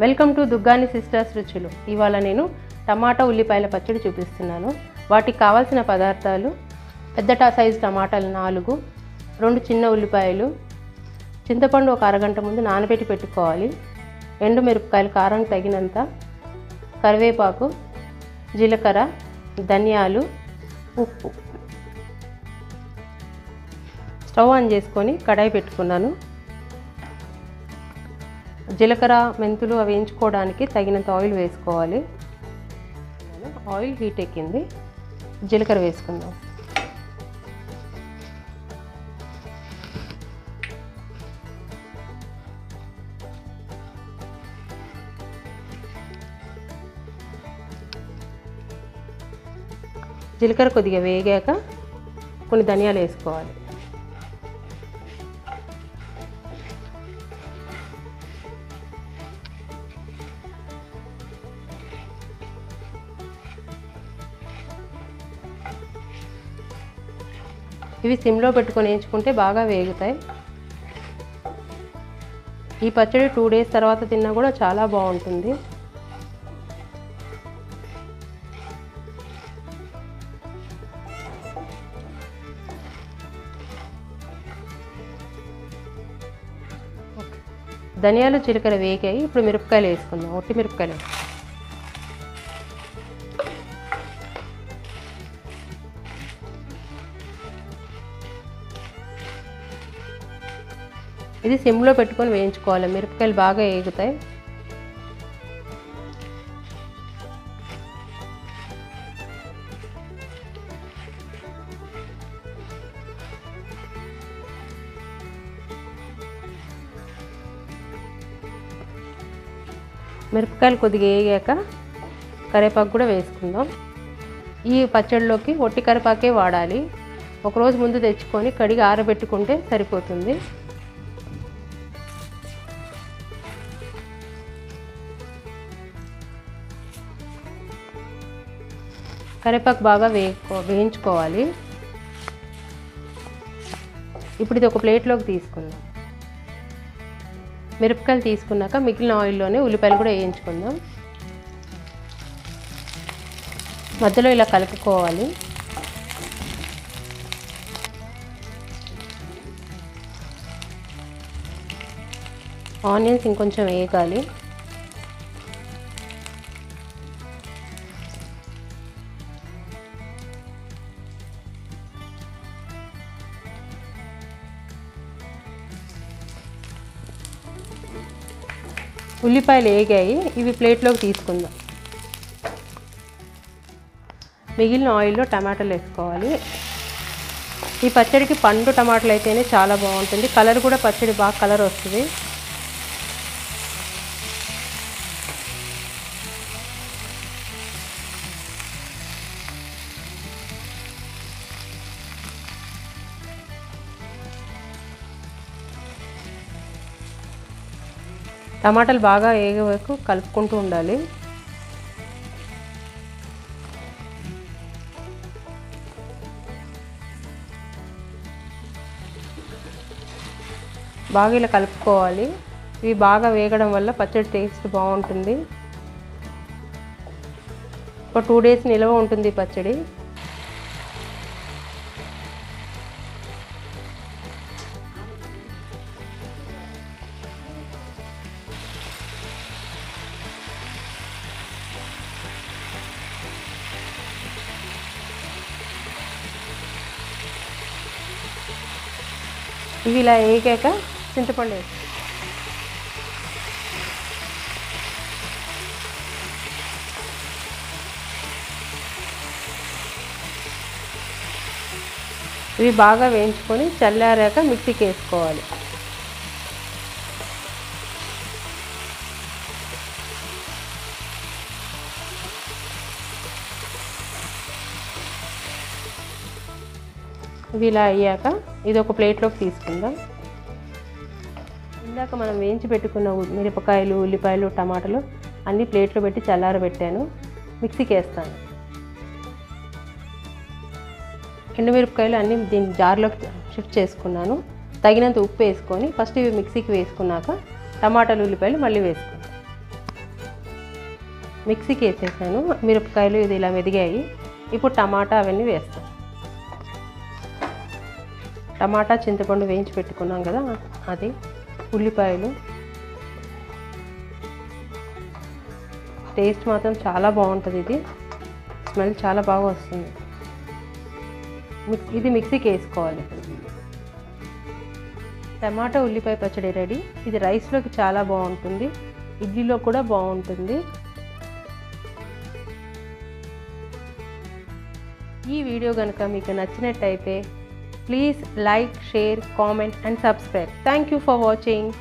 Welcome to Duggani sisters రుచులు. ఇవాళ నేను టమాటా ఉల్లిపాయల పచ్చడి చూపిస్తున్నాను. వాటికి కావాల్సిన పదార్థాలు పెద్ద టా సైజు టమాటాలు నాలుగు రెండు చిన్న ఉల్లిపాయలు చింతపండు ఒక అరగంట ముందు నానబెట్టి పెట్టుకోవాలి. ఎండు మిరపకాయలు కారం తగినంత కరివేపాకు జీలకర్ర ధనియాలు ఉప్పు. స్టవ్ ఆన్ చేసుకొని కడాయి పెట్టుకున్నాను. జీలకర్ర మెంతులు అవి వేయించుకోవడానికి తగినంత ఆయిల్ వేసుకోవాలి. ఆయిల్ హీట్ ఎక్కింది. జీలకర్ర వేసుకుందాం. జీలకర్ర కొద్దిగా వేగాక కొన్ని ధనియాలు వేసుకోవాలి. ఇవి సిమ్లో పెట్టుకొని వేయించుకుంటే బాగా వేగుతాయి. ఈ పచ్చడి టూ డేస్ తర్వాత తిన్నా కూడా చాలా బాగుంటుంది. ధనియాలు జీలకర్ర వేగాయి. ఇప్పుడు మిరపకాయలు వేసుకుందాం. ఒట్టి మిరపకాయలు. ఇది సిమ్లో పెట్టుకొని వేయించుకోవాలి. మిరపకాయలు బాగా వేగుతాయి మిరపకాయలు కొద్దిగా వేగాక కరివేపాకు కూడా వేసుకుందాం. ఈ పచ్చడిలోకి ఒట్టి కరివేపాకే వాడాలి. ఒకరోజు ముందు తెచ్చుకొని కడిగి ఆరబెట్టుకుంటే సరిపోతుంది. కరివేపాకు బాగా వేయించుకో వేయించుకోవాలి. ఇప్పుడు ఇది ఒక ప్లేట్లోకి తీసుకుందాం. మిరపకాయలు తీసుకున్నాక మిగిలిన ఆయిల్లోనే ఉల్లిపాయలు కూడా వేయించుకుందాం. మధ్యలో ఇలా కలుపుకోవాలి. ఆనియన్స్ ఇంకొంచెం వేయగాలి ఉల్లిపాయలు వేగాయి ఇవి ప్లేట్లోకి తీసుకుందాం. మిగిలిన ఆయిల్లో టమాటాలు వేసుకోవాలి. ఈ పచ్చడికి పండు టమాటాలు అయితేనే చాలా బాగుంటుంది. కలర్ కూడా పచ్చడి బాగా కలర్ వస్తుంది. టమాటాలు బాగా వేగే వరకు కలుపుకుంటూ ఉండాలి. బాగా ఇలా కలుపుకోవాలి. ఇవి బాగా వేగడం వల్ల పచ్చడి టేస్ట్ బాగుంటుంది. ఒక టూ డేస్ నిల్వ ఉంటుంది పచ్చడి. ఇవి ఇలా వేగాక చింతపండు వేసి ఇవి బాగా వేయించుకొని చల్లారాక మిక్సీకి వేసుకోవాలి. ఇవి ఇలా అయ్యాక ఇది ఒక ప్లేట్లోకి తీసుకుందాం. ఇందాక మనం వేయించి పెట్టుకున్న మిరపకాయలు ఉల్లిపాయలు టమాటాలు అన్నీ ప్లేట్లో పెట్టి చల్లారబెట్టాను. మిక్సీకి వేస్తాను. ఎండుమిరపకాయలు అన్నీ దీని జార్లోకి షిఫ్ట్ చేసుకున్నాను. తగినంత ఉప్పు వేసుకొని ఫస్ట్ ఇవి మిక్సీకి వేసుకున్నాక టమాటాలు ఉల్లిపాయలు మళ్ళీ వేసుకున్నాను మిక్సీకి వేసేసాను. మిరపకాయలు ఇది ఇలా మెదిగాయి. ఇప్పుడు టమాటా అవన్నీ వేస్తాం. టమాటా చింతపండు వేయించి పెట్టుకున్నాం కదా అది ఉల్లిపాయలు. టేస్ట్ మాత్రం చాలా బాగుంటుంది ఇది. స్మెల్ చాలా బాగా వస్తుంది. ఇది మిక్సీకి వేసుకోవాలి. టమాటా ఉల్లిపాయ పచ్చడి రెడీ. ఇది రైస్లోకి చాలా బాగుంటుంది. ఇడ్లీలో కూడా బాగుంటుంది. ఈ వీడియో కనుక మీకు నచ్చినట్టయితే Please like, share, comment and subscribe. Thank you for watching.